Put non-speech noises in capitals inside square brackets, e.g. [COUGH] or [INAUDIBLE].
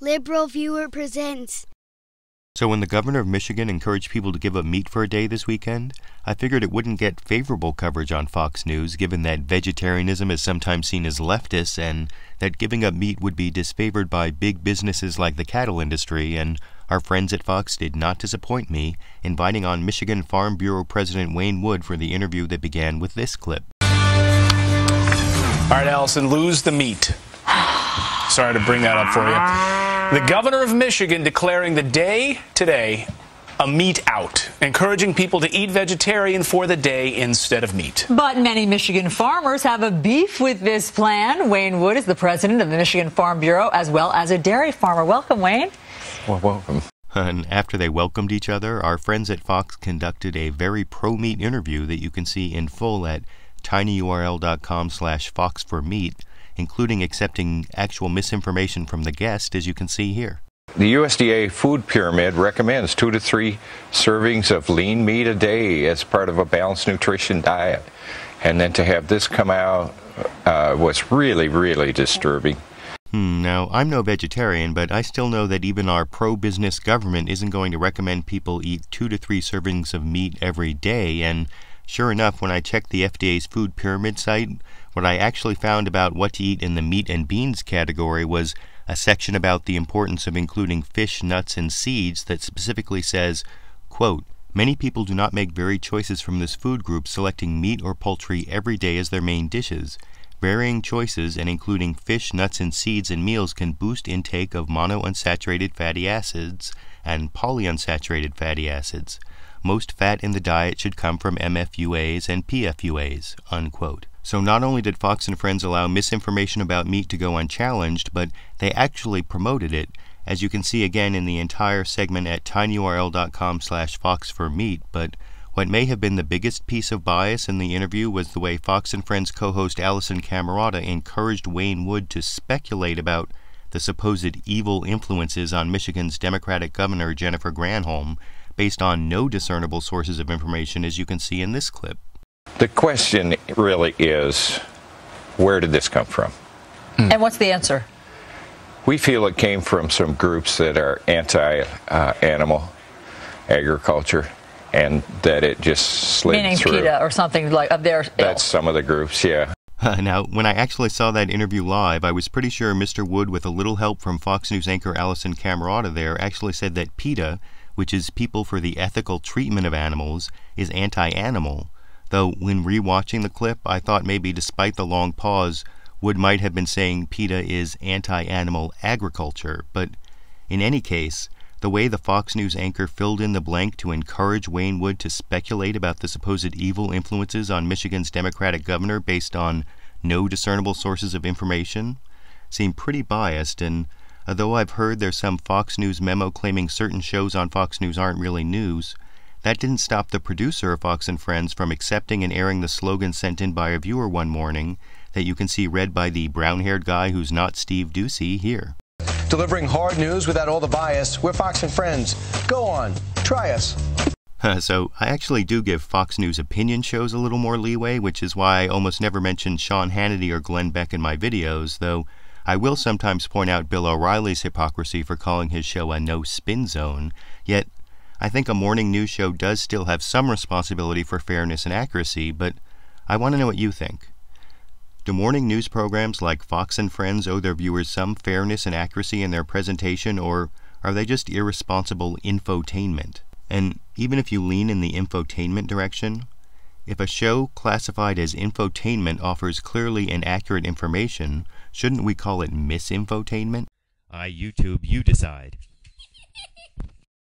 Liberal Viewer presents. So, when the governor of Michigan encouraged people to give up meat for a day this weekend, I figured it wouldn't get favorable coverage on Fox News, given that vegetarianism is sometimes seen as leftist and that giving up meat would be disfavored by big businesses like the cattle industry. And our friends at Fox did not disappoint me, inviting on Michigan Farm Bureau President Wayne Wood for the interview that began with this clip. All right, Alisyn, lose the meat. Sorry to bring that up for you. The governor of Michigan declaring the day today a meat out, encouraging people to eat vegetarian for the day instead of meat. But many Michigan farmers have a beef with this plan. Wayne Wood is the president of the Michigan Farm Bureau, as well as a dairy farmer. Welcome, Wayne. Well, welcome. And after they welcomed each other, our friends at Fox conducted a very pro-meat interview that you can see in full at tinyurl.com slash fox4meat including accepting actual misinformation from the guest, as you can see here. The USDA food pyramid recommends two to three servings of lean meat a day as part of a balanced nutrition diet. And then to have this come out uh, was really, really disturbing. Hmm, now, I'm no vegetarian, but I still know that even our pro business government isn't going to recommend people eat two to three servings of meat every day. And sure enough, when I checked the FDA's food pyramid site, what I actually found about what to eat in the meat and beans category was a section about the importance of including fish, nuts, and seeds that specifically says, quote, Many people do not make varied choices from this food group, selecting meat or poultry every day as their main dishes. Varying choices and including fish, nuts, and seeds in meals can boost intake of monounsaturated fatty acids and polyunsaturated fatty acids. Most fat in the diet should come from MUFAs and PUFAs. Unquote. So not only did Fox and Friends allow misinformation about meat to go unchallenged, but they actually promoted it, as you can see again in the entire segment at tinyurl.com slash fox4meat, but what may have been the biggest piece of bias in the interview was the way Fox and Friends co-host Alisyn Camerota encouraged Wayne Wood to speculate about the supposed evil influences on Michigan's Democratic Governor Jennifer Granholm based on no discernible sources of information as you can see in this clip. The question really is where did this come from? Mm. And what's the answer? We feel it came from some groups that are anti uh, animal agriculture and that it just slid Meaning through. PETA or something like of their. That's some of the groups, yeah. [LAUGHS] now, when I actually saw that interview live, I was pretty sure Mr. Wood, with a little help from Fox News anchor Alisyn Camerota there, actually said that PETA, which is People for the Ethical Treatment of Animals, is anti animal though when rewatching the clip, I thought maybe despite the long pause, Wood might have been saying PETA is anti animal agriculture. But in any case, the way the Fox News anchor filled in the blank to encourage Wayne Wood to speculate about the supposed evil influences on Michigan's Democratic governor based on no discernible sources of information seemed pretty biased, and although I've heard there's some Fox News memo claiming certain shows on Fox News aren't really news, that didn't stop the producer of Fox and Friends from accepting and airing the slogan sent in by a viewer one morning that you can see read by the brown haired guy who's not Steve Doocy here. Delivering hard news without all the bias. We're Fox and Friends. Go on, try us. [LAUGHS] so, I actually do give Fox News opinion shows a little more leeway, which is why I almost never mention Sean Hannity or Glenn Beck in my videos, though I will sometimes point out Bill O'Reilly's hypocrisy for calling his show a no spin zone. Yet, I think a morning news show does still have some responsibility for fairness and accuracy, but I want to know what you think. Do morning news programs like Fox and Friends owe their viewers some fairness and accuracy in their presentation, or are they just irresponsible infotainment? And even if you lean in the infotainment direction, if a show classified as infotainment offers clearly inaccurate information, shouldn't we call it misinfotainment? I YouTube, you decide.